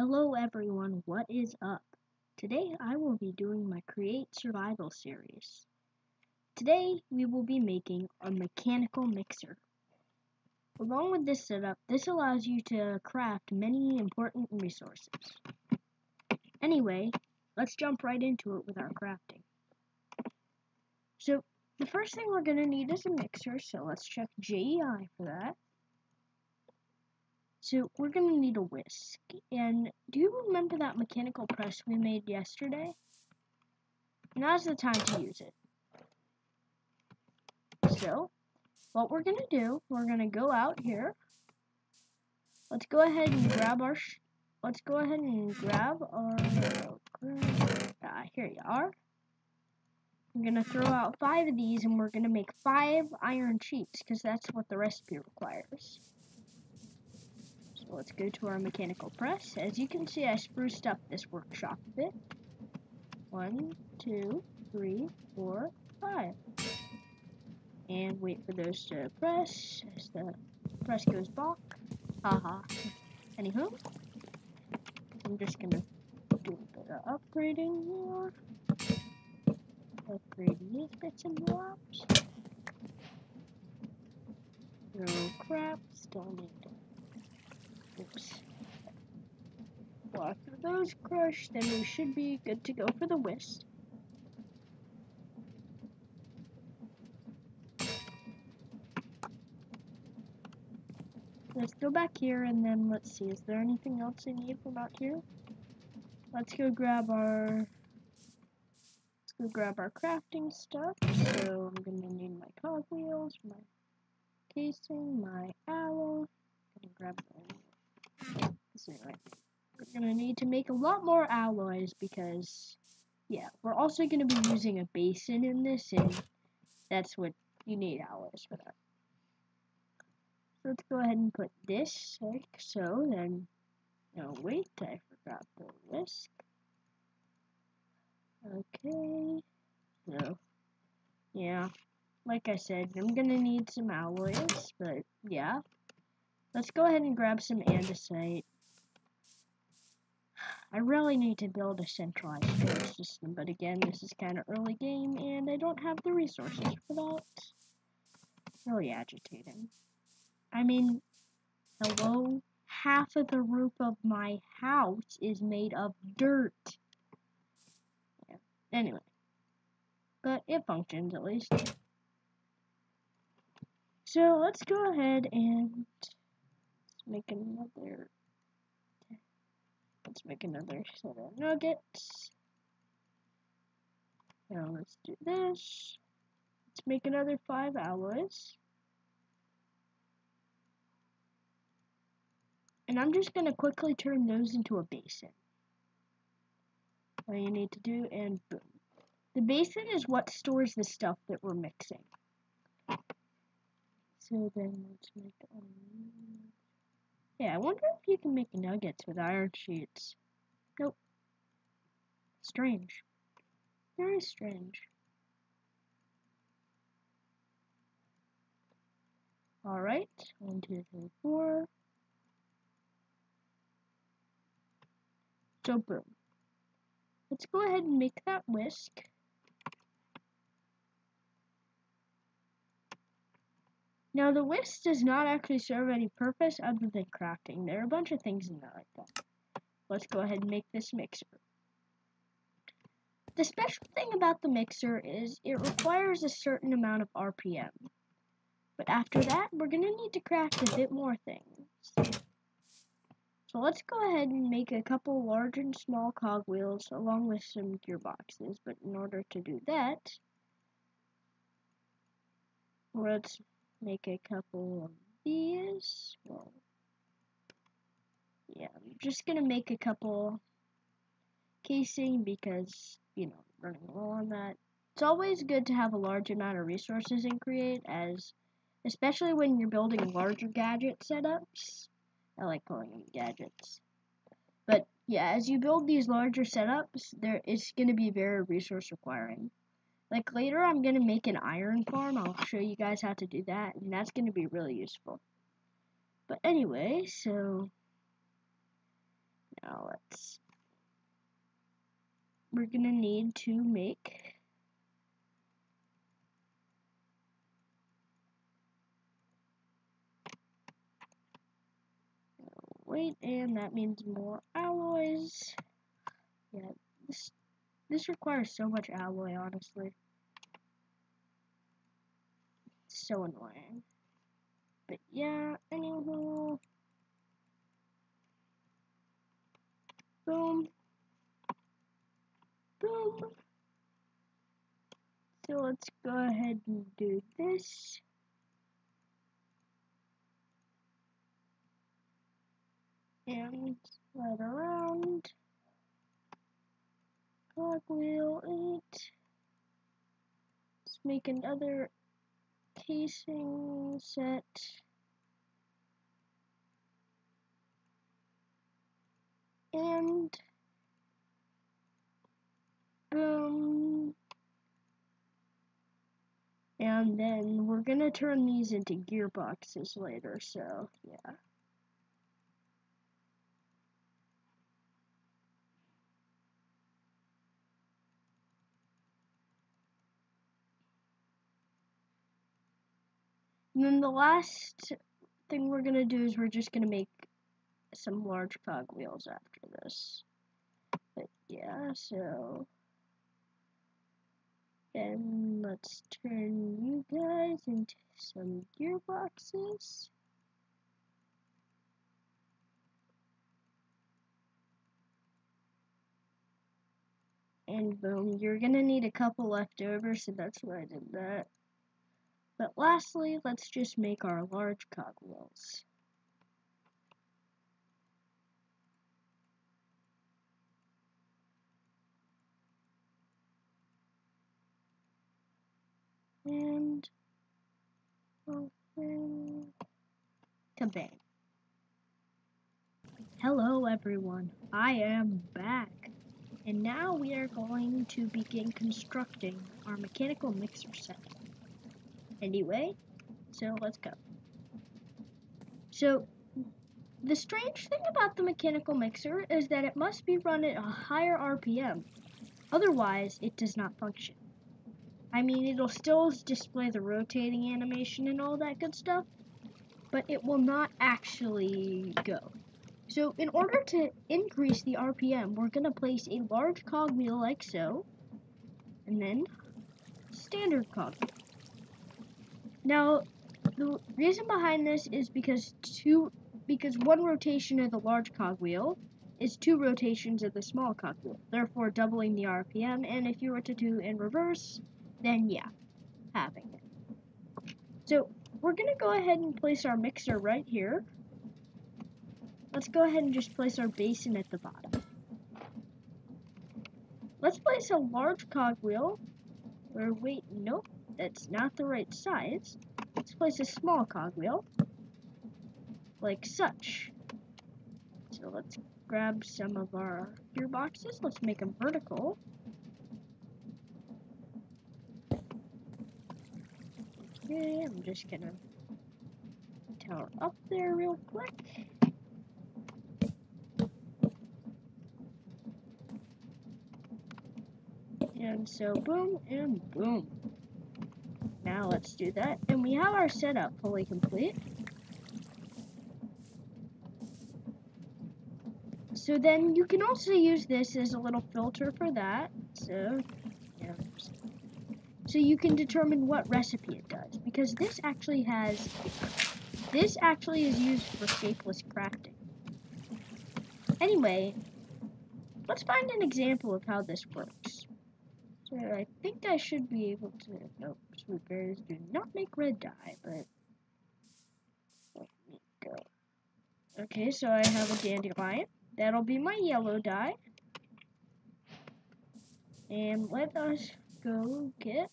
Hello everyone, what is up? Today I will be doing my Create Survival series. Today we will be making a mechanical mixer. Along with this setup, this allows you to craft many important resources. Anyway, let's jump right into it with our crafting. So, the first thing we're going to need is a mixer, so let's check JEI for that. So we're going to need a whisk. And do you remember that mechanical press we made yesterday? Now's the time to use it. So, what we're going to do, we're going to go out here. Let's go ahead and grab our, let's go ahead and grab our, here you are. I'm going to throw out five of these and we're going to make five iron sheets because that's what the recipe requires let's go to our mechanical press. As you can see, I spruced up this workshop a bit. One, two, three, four, five. And wait for those to press as the press goes back. Haha. Anywho, I'm just gonna do a bit of upgrading here. Upgrade these bits and bobs. No crap, still need to Oops. Well, after those crushed, then we should be good to go for the whisk. Let's go back here and then let's see, is there anything else I need from out here? Let's go grab our let's go grab our crafting stuff. So I'm gonna need my cogwheels, my casing, my alloy. I'm gonna grab the we're gonna need to make a lot more alloys because, yeah, we're also gonna be using a basin in this, and that's what you need alloys for that. So let's go ahead and put this like so. Then, no wait, I forgot the whisk. Okay, so yeah, like I said, I'm gonna need some alloys, but yeah. Let's go ahead and grab some andesite. I really need to build a centralized storage system, but again, this is kind of early game, and I don't have the resources for that. Really agitating. I mean, hello? Half of the roof of my house is made of dirt. Yeah. Anyway. But it functions, at least. So, let's go ahead and make another let's make another set of nuggets. Now let's do this. Let's make another five alloys and I'm just gonna quickly turn those into a basin. All you need to do and boom. The basin is what stores the stuff that we're mixing. So then let's make yeah, I wonder if you can make nuggets with iron sheets. Nope. Strange. Very strange. Alright, one, two, three, four. So boom. Let's go ahead and make that whisk. Now the whisk does not actually serve any purpose other than crafting. There are a bunch of things in there like that. Let's go ahead and make this mixer. The special thing about the mixer is it requires a certain amount of RPM. But after that, we're going to need to craft a bit more things. So let's go ahead and make a couple large and small cogwheels along with some gearboxes. But in order to do that, let's make a couple of these. Well, yeah, I'm just gonna make a couple casing because, you know, running low on that. It's always good to have a large amount of resources in Create as, especially when you're building larger gadget setups. I like calling them gadgets. But yeah, as you build these larger setups, there it's going to be very resource requiring. Like later I'm going to make an iron farm. I'll show you guys how to do that. And that's going to be really useful. But anyway, so now let's, we're gonna need to make wait and that means more alloys yeah this this requires so much alloy honestly. It's so annoying. But yeah anywho. Boom. Boom. So let's go ahead and do this. And slide around. Cogwheel 8. Let's make another casing set. And boom. And then we're gonna turn these into gearboxes later, so yeah. And then the last thing we're gonna do is we're just gonna make some large cogwheels after this. But yeah, so then let's turn you guys into some gearboxes. And boom, you're gonna need a couple left over, so that's why I did that. But lastly, let's just make our large cogwheels. And open kabang. Hello everyone, I am back. And now we are going to begin constructing our mechanical mixer set. Anyway, so let's go. So, the strange thing about the mechanical mixer is that it must be run at a higher RPM. Otherwise, it does not function. I mean, it'll still display the rotating animation and all that good stuff, but it will not actually go. So, in order to increase the RPM, we're going to place a large cogwheel like so, and then standard cogwheel. Now, the reason behind this is because two, because one rotation of the large cogwheel is two rotations of the small cogwheel, therefore doubling the RPM. And if you were to do in reverse, then yeah, having it. So we're gonna go ahead and place our mixer right here. Let's go ahead and just place our basin at the bottom. Let's place a large cogwheel. Or wait, nope that's not the right size, let's place a small cogwheel, like such. So let's grab some of our gearboxes, let's make them vertical. Okay, I'm just gonna tower up there real quick. And so boom and boom. Now let's do that. And we have our setup fully complete. So then you can also use this as a little filter for that. So, yeah. So you can determine what recipe it does. Because this actually has, this actually is used for shapeless crafting. Anyway, let's find an example of how this works. I think I should be able to, nope, berries do not make red dye, but let me go. Okay, so I have a dandelion. That'll be my yellow dye. And let us go get,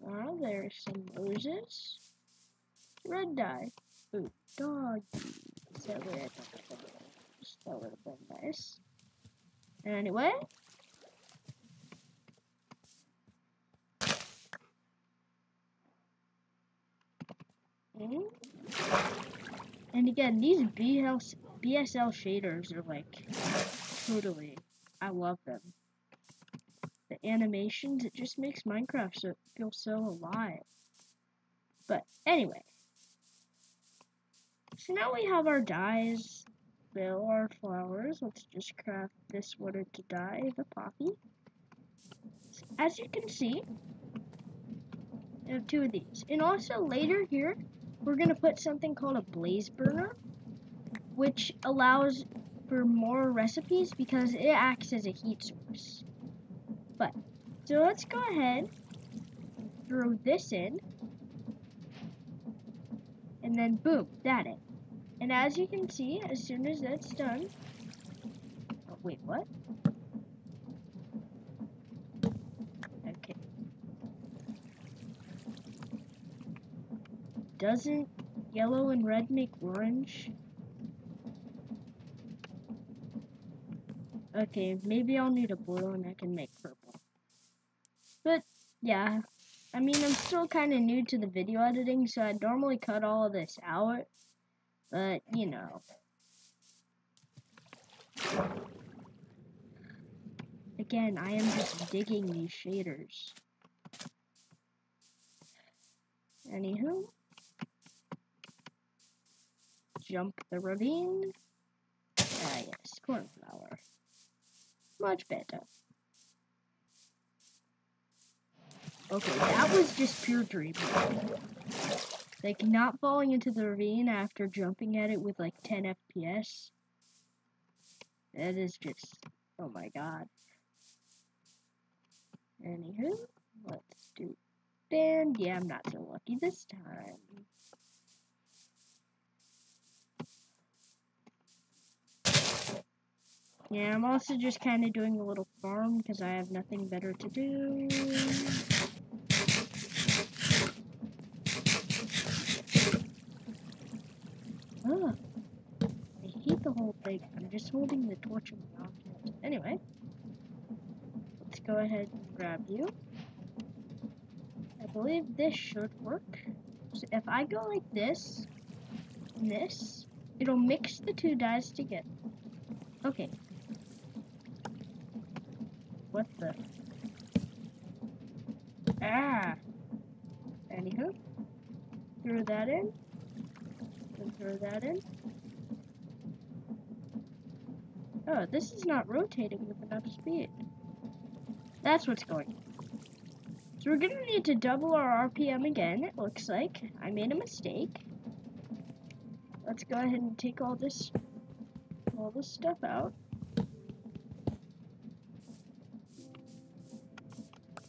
well, there's some roses. Red dye. Ooh, doggy. That would have been nice. Anyway. And again, these BSL, shaders are like totally. I love them. The animations, it just makes Minecraft so, feel so alive. But anyway. So now we have our dyes, fill our flowers. Let's just craft this water to dye the poppy. As you can see, I have two of these. And also later here, we're going to put something called a blaze burner, which allows for more recipes because it acts as a heat source. But, so let's go ahead, throw this in, and then boom, that it. And as you can see, as soon as that's done, oh wait, what? Okay. Doesn't yellow and red make orange? Okay, maybe I'll need a blue and I can make purple. But, yeah. I mean, I'm still kind of new to the video editing, so I'd normally cut all of this out. But, you know. Again, I am just digging these shaders. Anywho. Jump the ravine. Ah, yes, cornflower. Much better. Okay, that was just pure dream. Like, not falling into the ravine after jumping at it with like 10 FPS. That is just, oh my god. Anywho, let's do and yeah, I'm not so lucky this time. Yeah, I'm also just kind of doing a little farm because I have nothing better to do. Oh, I hate the whole thing. I'm just holding the torch in my mouth. Anyway, let's go ahead and grab you. I believe this should work. So if I go like this, and this, it'll mix the two dyes together. Okay, what the? Ah! Anywho, throw that in, that in. Oh, this is not rotating with enough speed. That's what's going on. So we're gonna need to double our RPM again, it looks like. I made a mistake. Let's go ahead and take all this all this stuff out.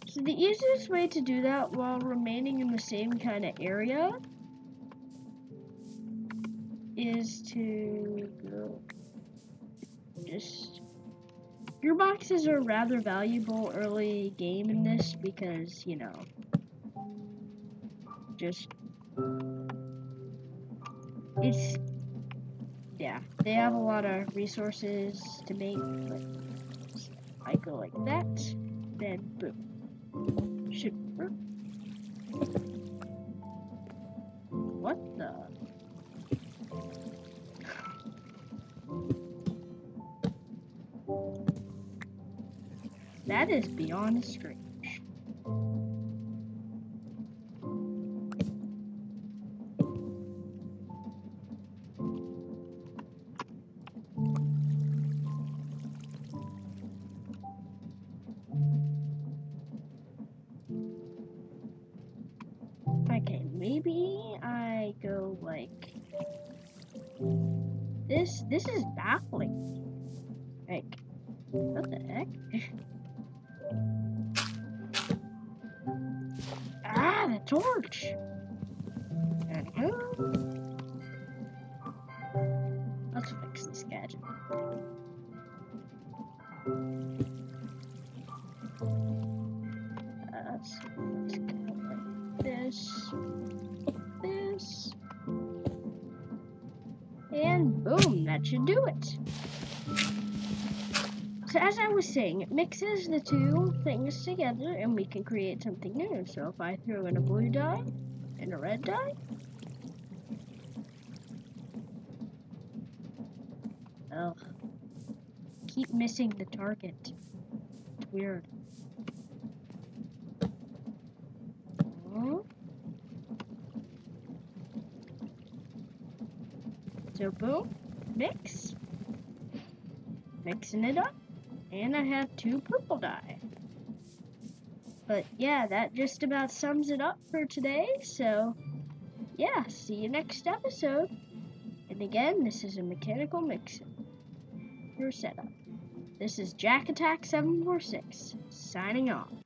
So the easiest way to do that while remaining in the same kind of area is to just gearboxes are rather valuable early game in this because you know just it's yeah they have a lot of resources to make but I go like that then boom should work. That is beyond a strange. Okay, maybe I go like... This this is baffling. Like, what the heck? ah, the torch. Let's fix this gadget. let's, let's go like this. And boom, that should do it. So as I was saying, it mixes the two things together and we can create something new. So if I throw in a blue dye and a red dye, oh, keep missing the target. It's weird. Oh. So boom, mix, mixing it up, and I have two purple dye. But yeah, that just about sums it up for today. So yeah, see you next episode. And again, this is a mechanical mixing for setup. This is Jack Attack 746 signing off.